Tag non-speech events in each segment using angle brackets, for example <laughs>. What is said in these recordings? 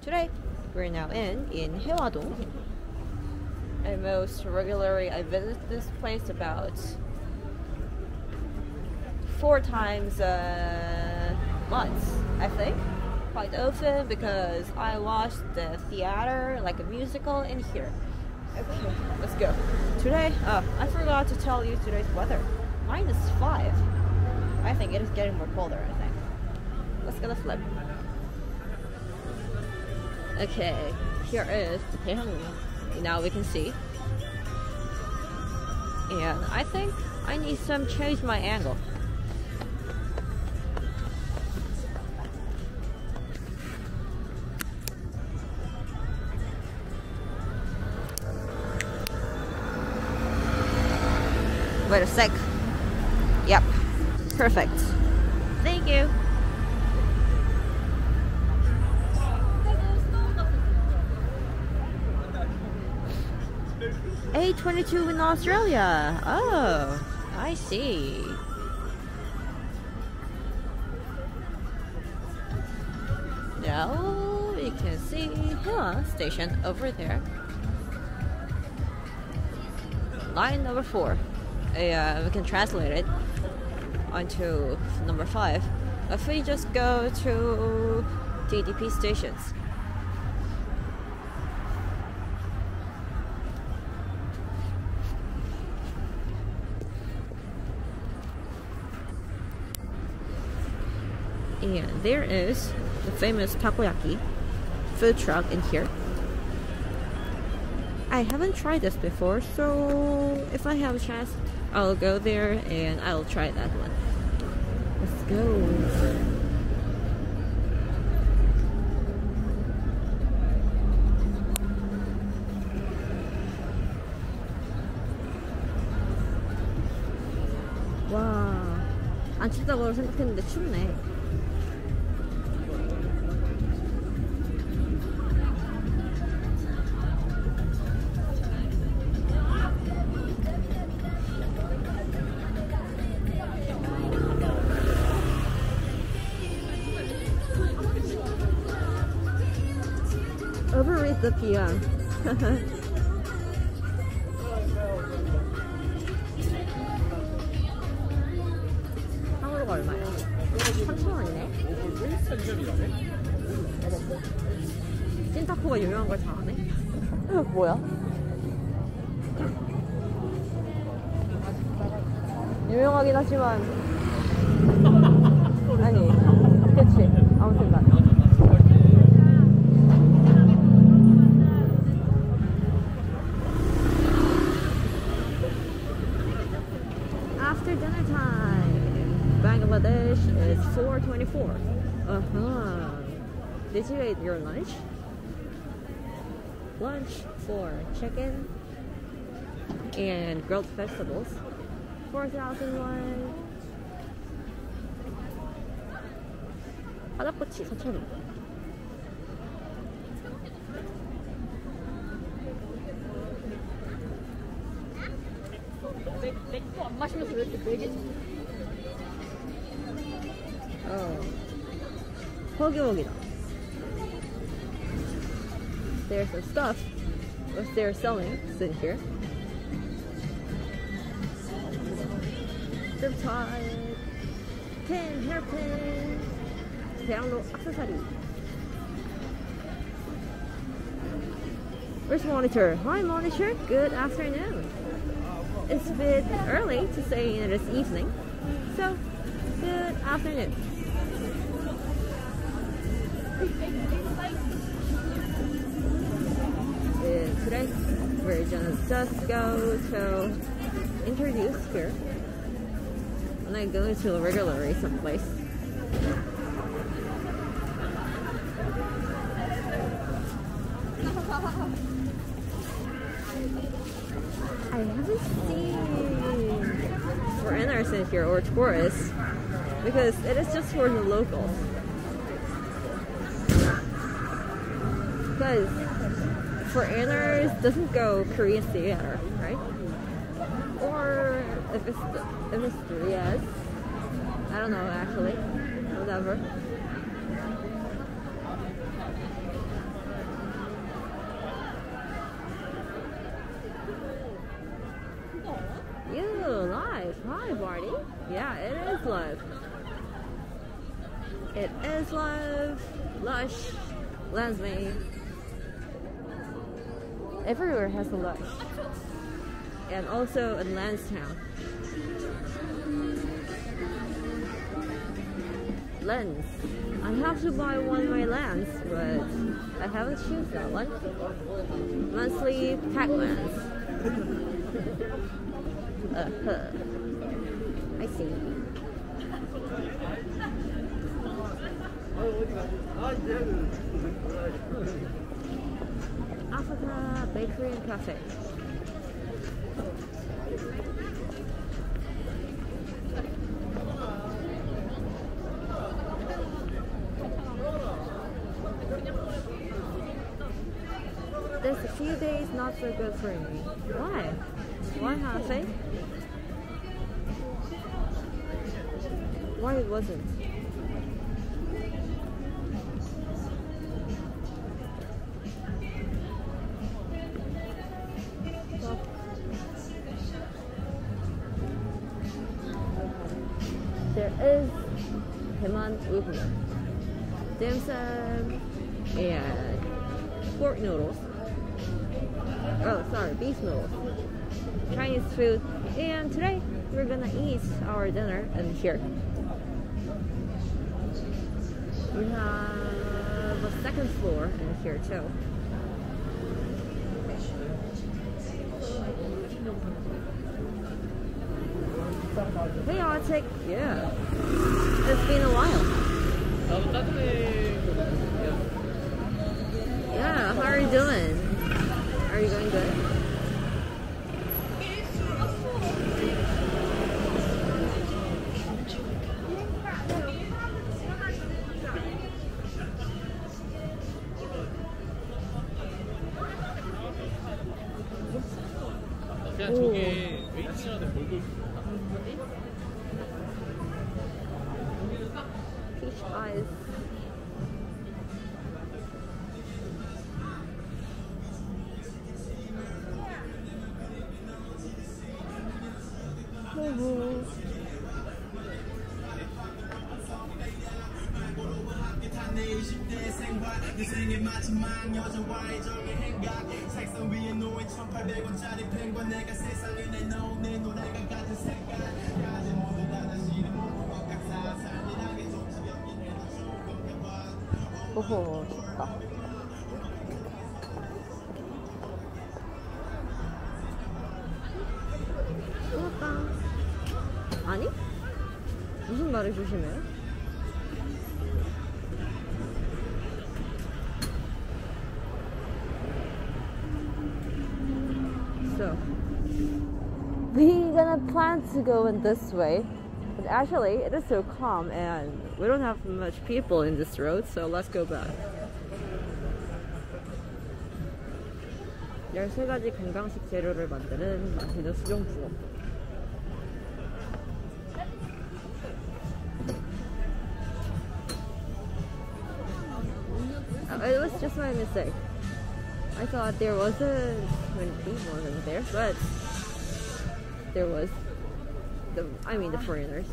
Today, we're now in in Hyehwadong. And most regularly, I visit this place about four times a month, I think. Quite often because I watch the theater, like a musical, in here. Okay, let's go. Today, oh, I forgot to tell you today's weather. Minus five. I think it is getting more colder, I think. Let's get a flip. Okay, here is the Daehangung. Now we can see. And I think I need some change my angle. Wait a sec. Yep. Perfect. A22 in Australia. Oh, I see. Now we can see Hyehwa station over there. Line number four. Uh, we can translate it onto number five. If we just go to DDP stations. And there is the famous takoyaki food truck in here. I haven't tried this before, so if I have a chance, I'll go there and I'll try that one. Let's go. 와, 안 춥다고 생각했는데 춥네. The PM. 한국어가 얼마야? 3,000원이네? 찐타코가 유명한 걸 잘하네? <laughs> 뭐야? 유명하긴 하지만 chicken and grilled vegetables. 4,001. 바닥꼬치 4,000원. 맥주 안 마시면서 왜 이렇게 매기지? 어. 허기허기다. There's some stuff what they're selling sit here. Riptide, pin, hairpin, download accessory. Where's Monitor? Hi Monitor, good afternoon. It's a bit early to say it is evening, so good afternoon. Today we're gonna just go to introduce here. And then go to a regular someplace. <laughs> I haven't seen foreigners in here or tourists because it is just for the locals. Because foreigners doesn't go Korean theater, right? Or if it's if it's yes, I don't know actually. Whatever. You live, hi Barney. Yeah, it is live. It is live. Lush. Lesbian. Everywhere has a Lush. And also in Lansdowne. Lens. I have to buy one my lens, but I haven't chosen that one. Mostly pack lens. <laughs> uh -huh. I see. Africa Bakery and Cafe. There's a few days not so good for me. Why? Why Hafe? Why it wasn't? Sum, and pork noodles. Oh, sorry, beef noodles. Chinese food. And today we're gonna eat our dinner in here. We have a second floor in here too. Hey Arctic, yeah. It's been a while. Yeah, how are you doing? Are you going good? 오호, 춥다. 수학강. 아니? 무슨 말을 조심해요? So, we gonna plan to go in this way, but actually it is so calm and we don't have much people in this road, so let's go back. 13가지 건강식 재료를 만드는 맛있는 수정 부업. Uh, It was just my mistake. I thought there wasn't many people in there, but there was. The I mean the foreigners.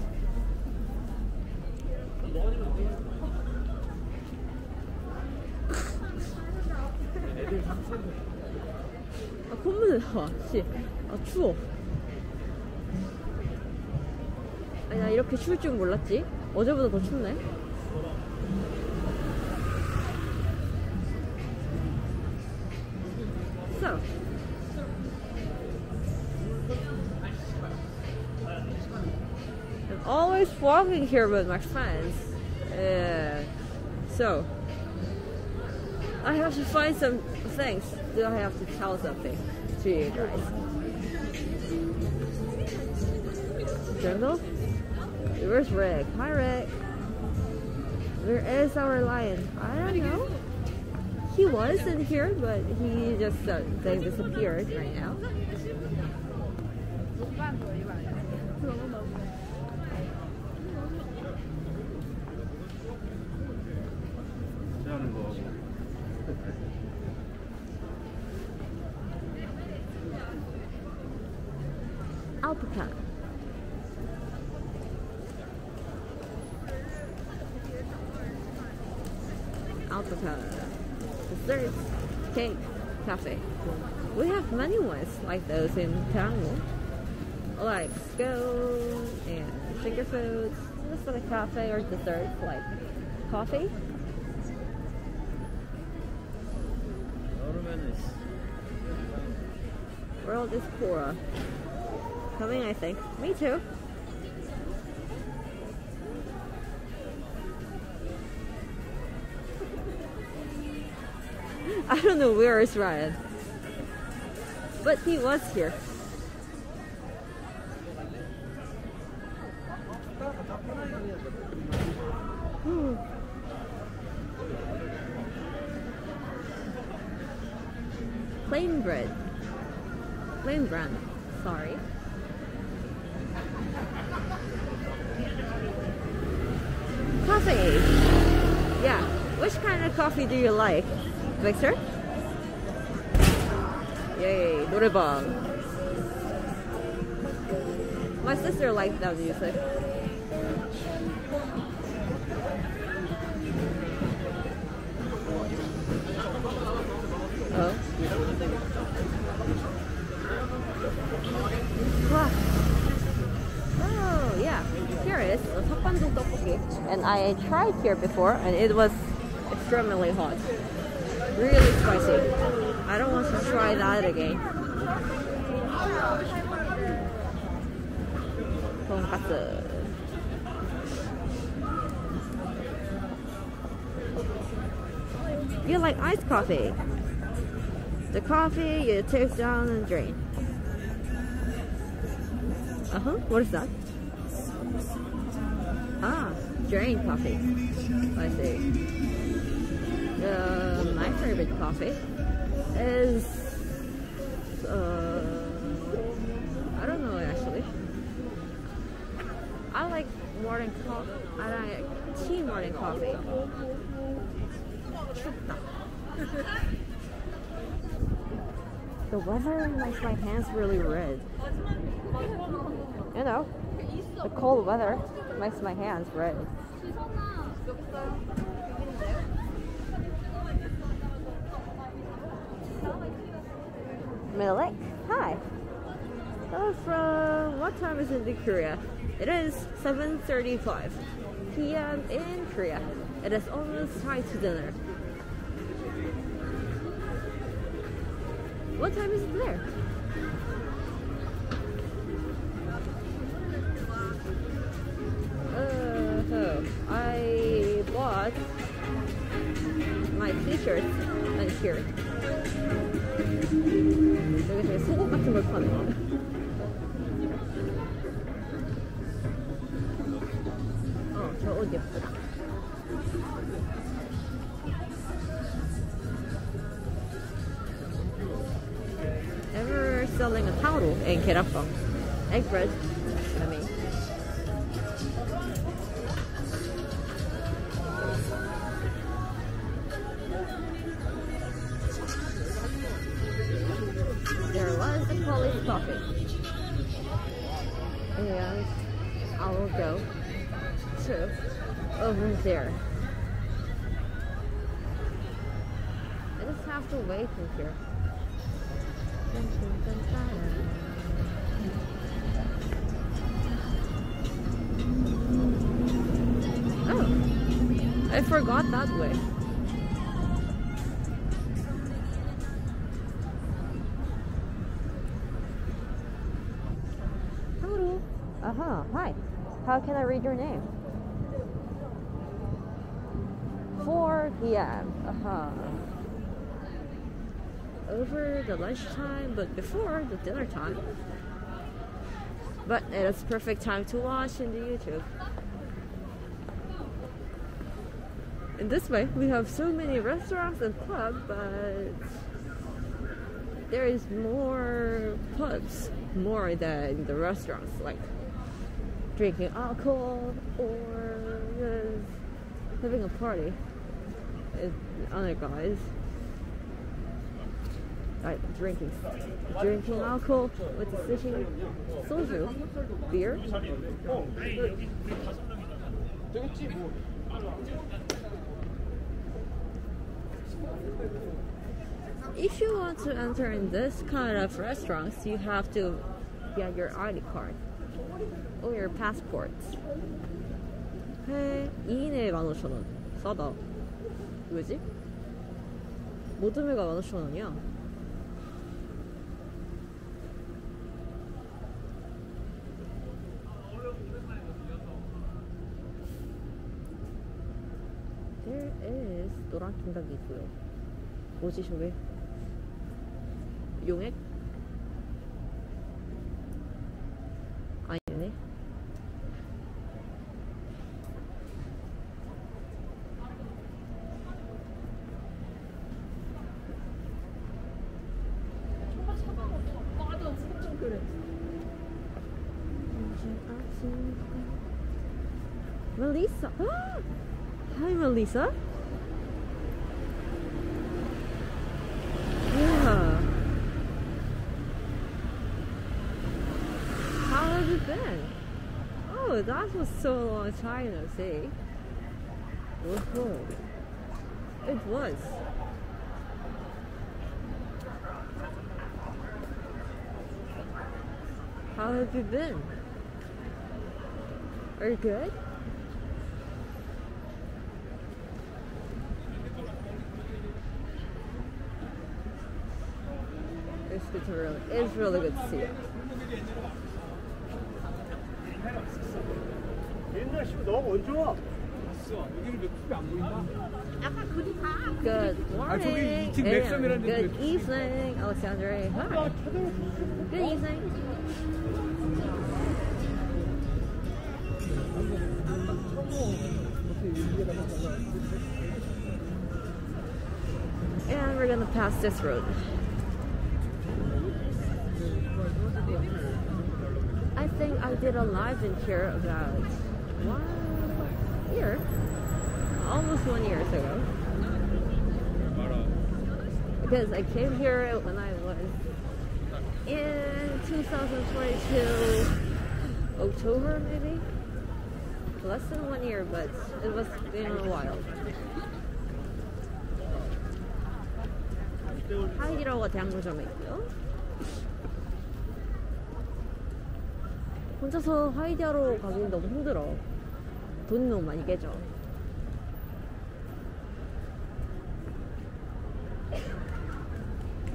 아 콧물 나와. 씨. 아 추워. 아니 나 이렇게 추울 줄 몰랐지. 어제보다 더 춥네. So. Always walking here with my friends. Uh, so, I have to find some things. Do I have to tell something to you guys? Jungle? Where's Rick? Hi, Rick. Where is our lion? I don't know. He was in here, but he just uh, they disappeared right now. desserts, cake, cafe. We have many ones like those in town, like scone and finger foods, just for the cafe or dessert, like coffee. World is poor. Coming, I think. Me too. Don't know where is Ryan. But he was here. Oh, and I tried here before and it was extremely hot. Really spicy. I don't want to try that again. 돈 You like iced coffee? The coffee you take down and drain. Uh huh. What is that? Ah, drain coffee. I see. Uh, my favorite coffee is uh, I don't know actually. I like morning coffee. I like tea morning coffee. The weather makes my hands really red. You know, the cold weather makes my hands red. Lake. Hi. So from what time is it in Korea? It is 7:35 p.m. in Korea. It is almost time to dinner. What time is it there? Uh, I bought my t-shirt and here. 여기 되게 속옷 같은 걸 파네. 어, 저 옷 예쁘다. and keratbang? Egg bread, I mean. There was a Polish coffee. And I will go to over there. I just have to wait in here. I forgot that way. Hello. Uh huh. Hi. How can I read your name? 4 p.m. Uh huh. Over the lunchtime, but before the dinner time. But it is perfect time to watch in the YouTube. In this way, we have so many restaurants and clubs, but there is more pubs more than the restaurants, like drinking alcohol or just having a party with other guys. Like drinking, drinking alcohol with the sushi, soju, beer. If you want to enter in this kind of restaurants, you have to get your ID card or your passport. 회 2인에 15,000원. 싸다. 왜지? 모든 회가 15,000원이야. There is 노란 통닭이 있고요. 뭐지 저게? 용액? 아니네. Melissa. Hi, Melissa. That was so long time no see. It was. How have you been? Are you good? It's really, it's really good to see you. 옛날 씨너 언제 와? 여기는 왜 kup이 안 보인다? Good 아, 저기 morning. 이층 and 맥섬이라는 good 데인데. evening, Alexandre. Hi. Good evening. And we're gonna pass this road. I think I did a live in here about one year, almost one year ago. 알아. Because I came here when I was in 2022 October maybe. Less than one year, but it was been a while. 하이디라고가 대학로점에 있고요. 혼자서 하이디하러 가긴 너무 힘들어. 분노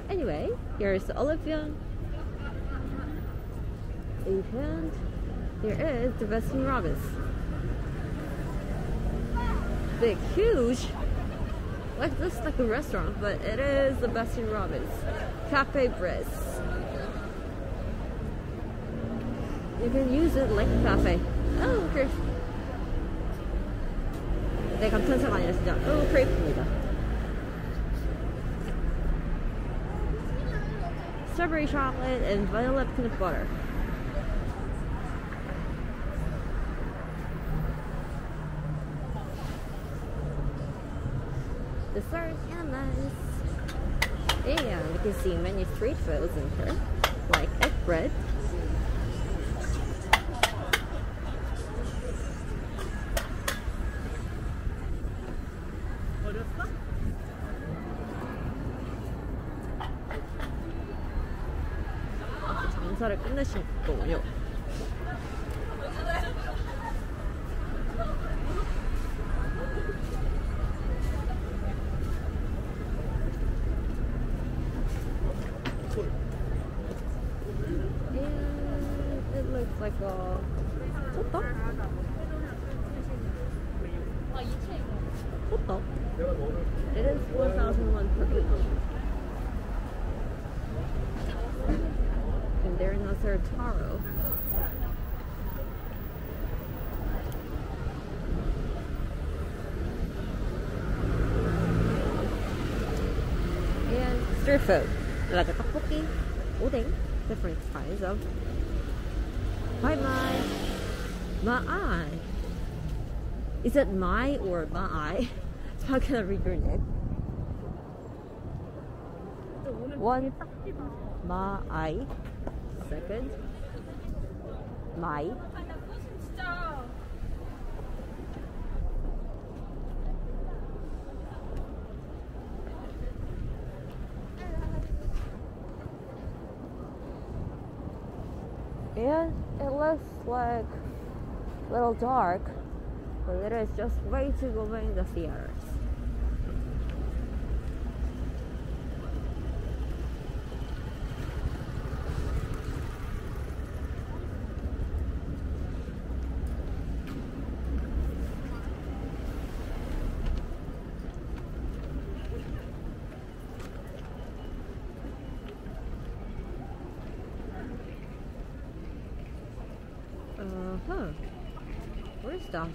Anyway, here's Olivia. And here is the Baskin Robbins. Big, huge. Like this is like a restaurant, but it is the Baskin Robbins. Cafe Bris. You can use it like a cafe. Oh, okay. 네, 감탄사가 아니라 진짜 어, 크레이프입니다. strawberry chocolate and vanilla peanut butter. Dessert and nice. And you can see many street foods in here, like egg bread. there taro. And stir food. Like a tteokbokki, udeng, different kinds of Hi my my Is it my or my <laughs> How can I read your name? One my second. And it looks like a little dark, but it is just way too go in the theaters. Uh,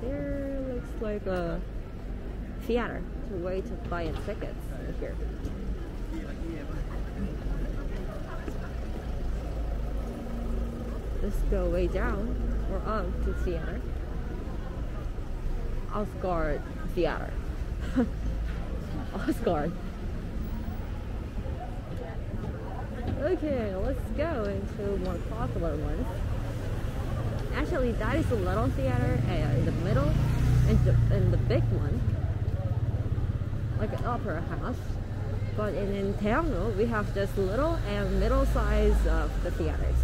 there looks like a theater to way to buy in tickets here. Let's go way down or up to theater. Asgard Theater. Okay, let's go into more popular ones. Actually, that is the little theater uh, in the middle, and the, and the big one, like an opera house. But in Inferno, we have just little and middle size of the theaters.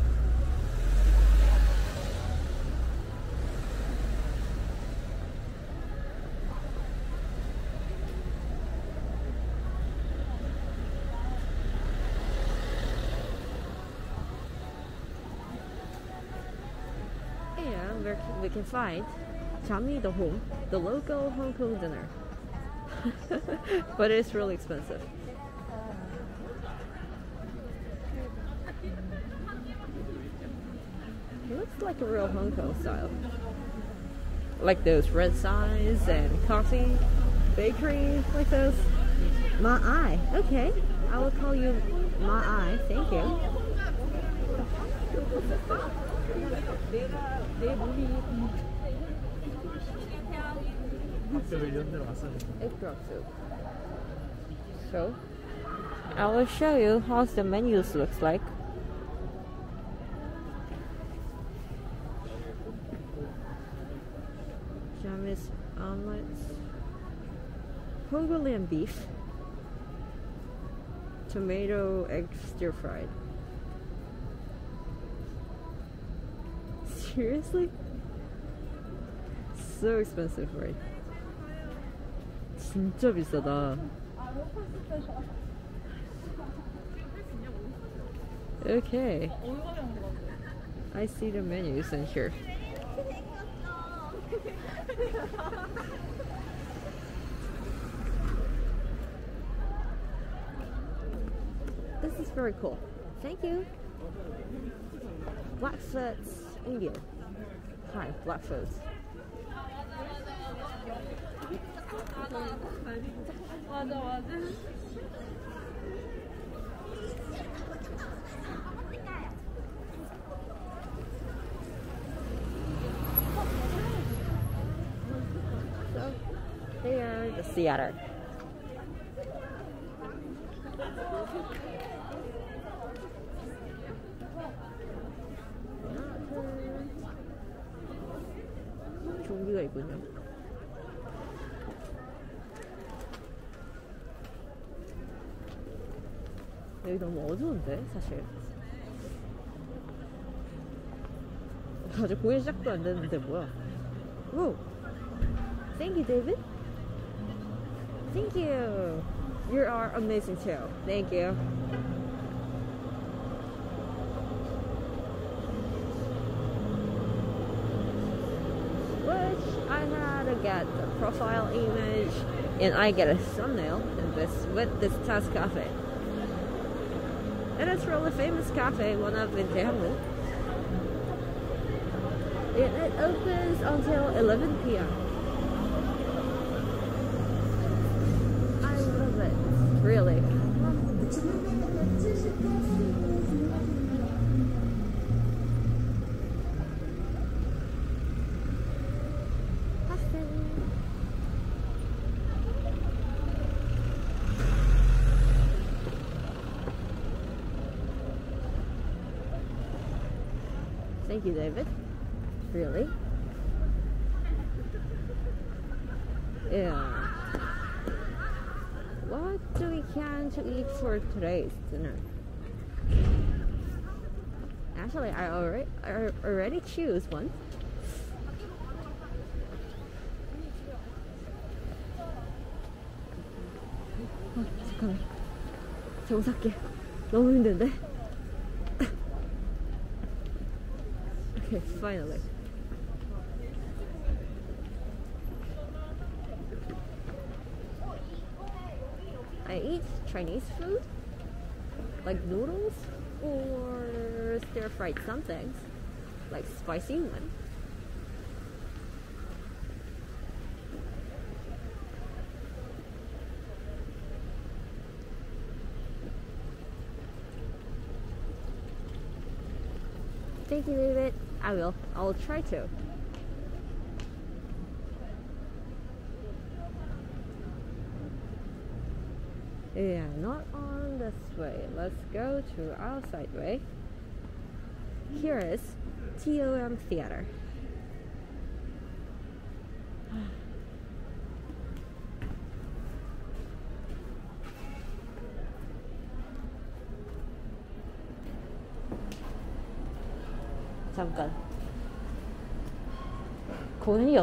And where we can find Chami the Home, the local Hong Kong dinner. <laughs> but it's really expensive. It looks like a real Hong Kong style. Like those red signs and coffee, bakery, like those. Ma Ai. Okay. I will call you Ma Ai. Thank you. 학교를 이런 데로 왔었는데 egg drop soup. So, I will show you how the menus looks like. Jamis omelets, Hogolian beef, tomato egg stir fried. Seriously? So expensive, right? 진짜 비싸다. Okay. I see the menus in here. This is very cool. Thank you. Blackfoot's Indian. Hi, black shirts. So they are the theater. 있군요. 여기 너무 어두운데 사실. 아직 공연 시작도 안 됐는데 뭐야? 오, thank you, David. Thank you. You are amazing too. Thank you. The profile image, and I get a thumbnail in this with this Taz Cafe. And it's really famous cafe, one of in Daegu. It, it opens until 11 p.m. I love it, really. Thank you, David. Really? Yeah. What do we can to eat for today's dinner? Actually, I already I already choose one. <laughs> 아, 잠깐만. 저거 살게. 너무 힘든데? Okay, finally. I eat Chinese food, like noodles or stir fried something, like spicy one. Thank you, David. I will. I will try to. Yeah, not on this way. Let's go to outside way. Here is TOM Theater.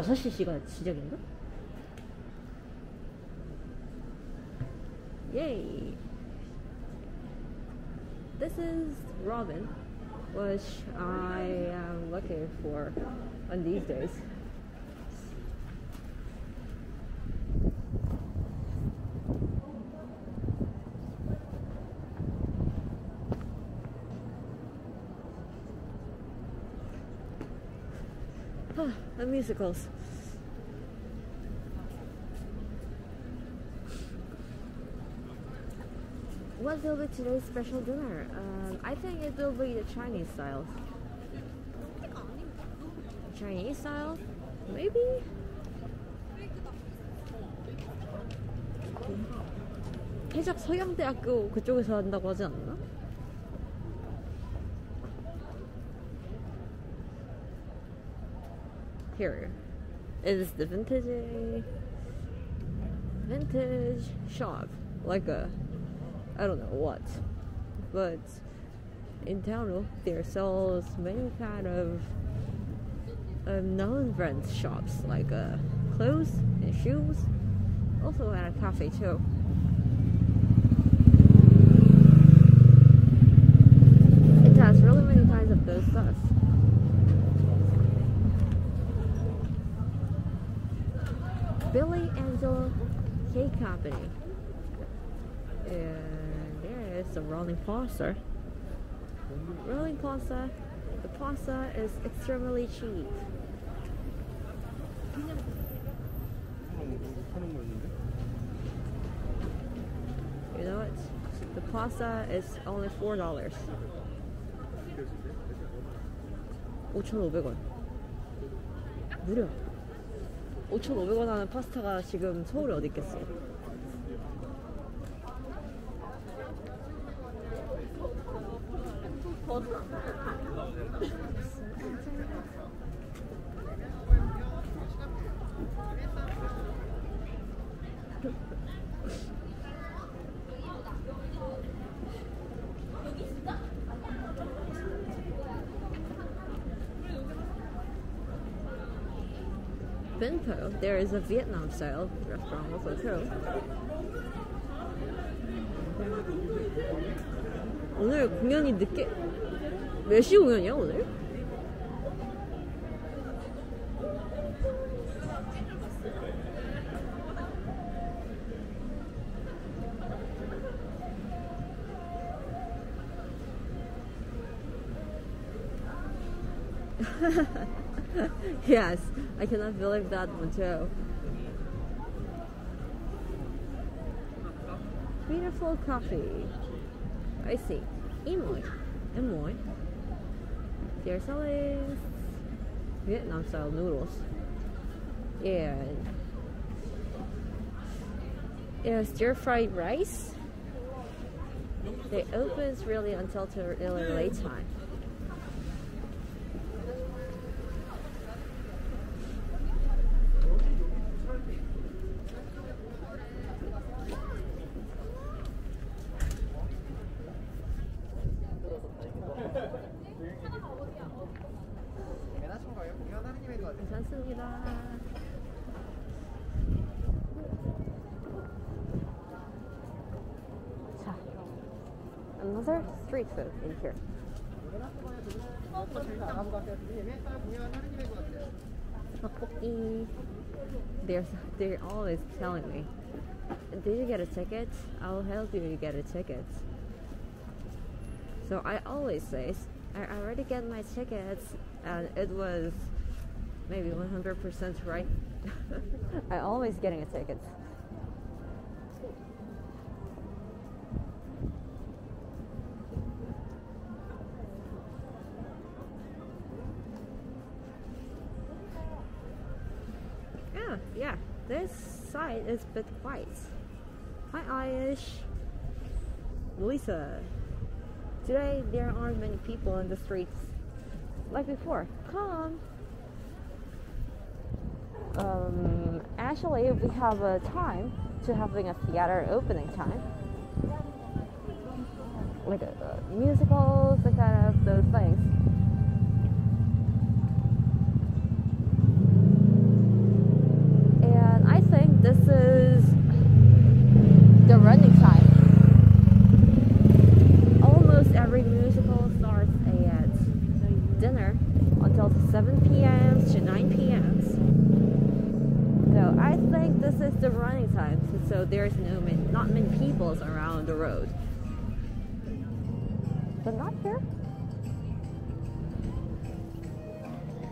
6cc가 시작인가? This is Robin, which I am looking for on these days. Musicals. What will be today's special dinner? Um, I think it will be the Chinese style. Chinese style? Maybe? 해적 서양대학교 그쪽에서 한다고 하지 않나? Here. Is the vintage vintage shop. Like a I don't know what. But in town there sells many kind of um, non-brand shops like uh, clothes and shoes. Also at a cafe too. It has really many kinds of those stuff. Billy Angel Cake Company. And there is the rolling pasta. Rolling pasta. The pasta is extremely cheap. 하는 거였는데? You know what? The pasta is only four dollars. 5,500원. 무려. 5,500원 하는 파스타가 지금 서울에 어디 있겠어? a Vietnam style restaurant also too. 오늘 공연이 늦게 몇 시 공연이야 오늘? <laughs> <laughs> yes, I cannot believe that one too. Beautiful coffee. I see. Emoy. Emoy. They're Vietnam style noodles. Yeah. Yeah, stir fried rice. They opens really until to really late time. <laughs> They're, they're always telling me, Did you get a ticket? I'll help you to get a ticket. So I always say, I already get my tickets, and it was maybe 100% right. <laughs> I always getting a ticket. Side is a bit quiet. Hi, Aish. Lisa. Today there aren't many people in the streets like before. Come. Um, actually, we have a time to having a theater opening time, like uh, musicals, the kind of those things. This is the running time. Almost every musical starts at dinner until 7 p.m. to 9 p.m. So I think this is the running time. So there's no not many people around the road. But not here.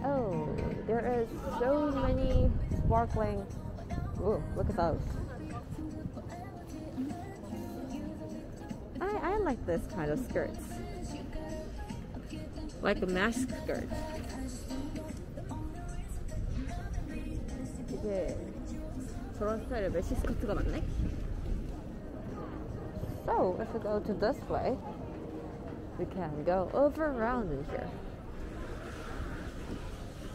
Oh, there is so many sparkling. Ooh, look at those. I, I like this kind of skirts. Like a mask skirt. 이게 저런 스타일의 메시 스커트가 맞네? So, if we go to this way, we can go over around in here.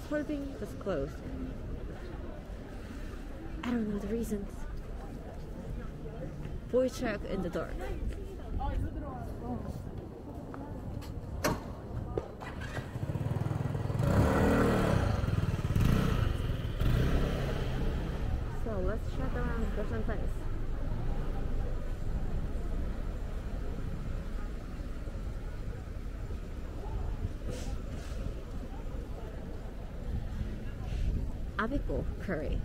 Swerving is closed. I don't know the reasons. Voice check in the dark. So let's check around different things. Abiko curry.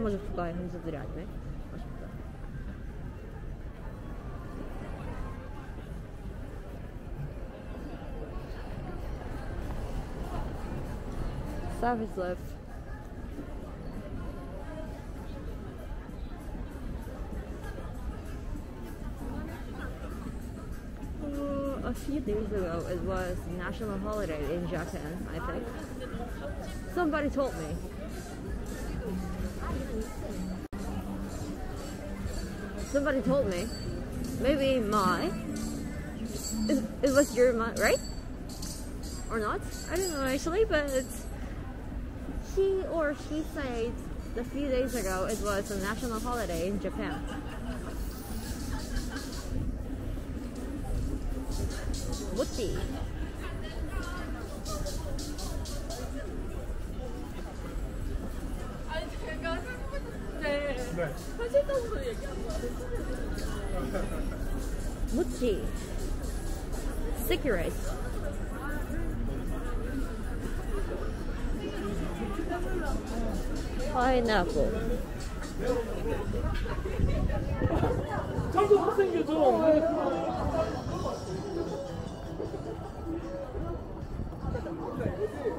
może? Savage left. Uh, a few days ago, it was national holiday in Japan, I think. Somebody told me. Somebody told me. Maybe my. It, it was your my, right? Or not? I don't know actually, but it's. he or she said a few days ago it was a national holiday in Japan. Mochi. 아 얘기한 거야. 무치. 시크릿. 파인애플. 자꾸 못생겨져.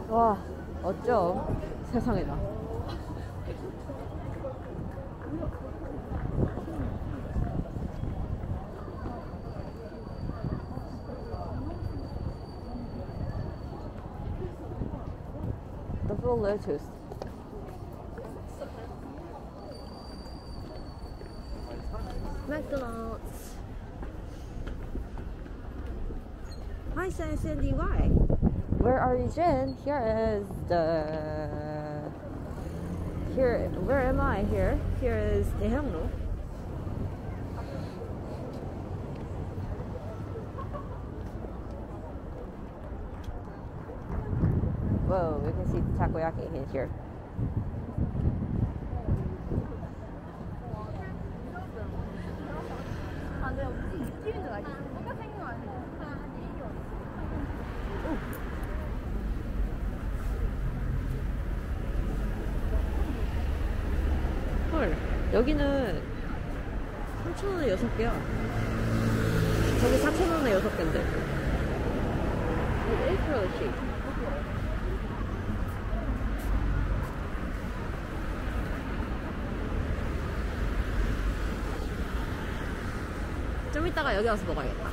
와, 어쩜 세상에다. Lotus. McDonald's. Hi, Sandy. Why? Where are you, Jin? Here is the. Here, where am I? Here, here is the Daehakro. takoyaki in here. 헐 여기는 3,000원에 6개야 이따가 여기 와서 먹어야겠다.